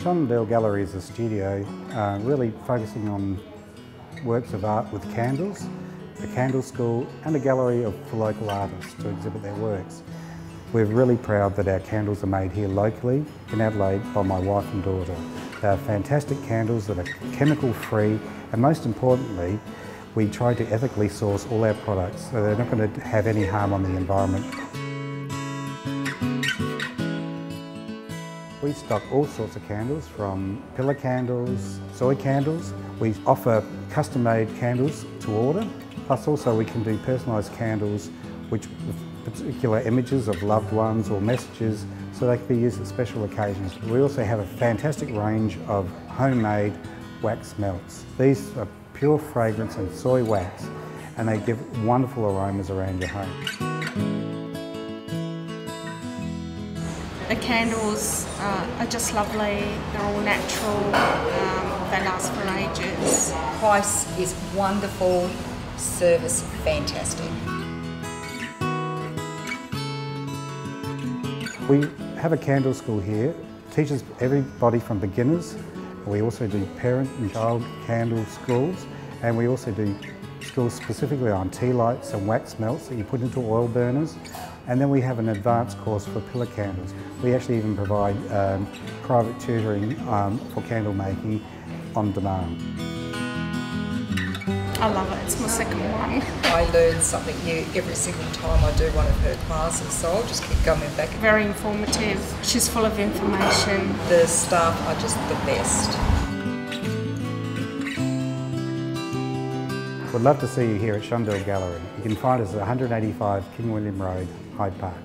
Chandelle Galerie is a studio uh, really focusing on works of art with candles, a candle school and a gallery of, local artists to exhibit their works. We're really proud that our candles are made here locally in Adelaide by my wife and daughter. They are fantastic candles that are chemical free and most importantly we try to ethically source all our products so they're not going to have any harm on the environment. We stock all sorts of candles from pillar candles, soy candles. We offer custom-made candles to order. Plus also we can do personalised candles which with particular images of loved ones or messages so they can be used at special occasions. We also have a fantastic range of homemade wax melts. These are pure fragrance and soy wax and they give wonderful aromas around your home. The candles uh, are just lovely, they're all natural, um, they last for ages. Price is wonderful, service fantastic. We have a candle school here, teaches everybody from beginners. We also do parent and child candle schools and we also do schools specifically on tea lights and wax melts that you put into oil burners. And then we have an advanced course for pillar candles. We actually even provide um, private tutoring um, for candle making on demand. I love it, it's my second one. I learn something new every single time I do one of her classes, so I'll just keep coming back. Very informative, she's full of information. The staff are just the best. We'd love to see you here at Chandelle Galerie. You can find us at 185 King William Road, Hyde Park.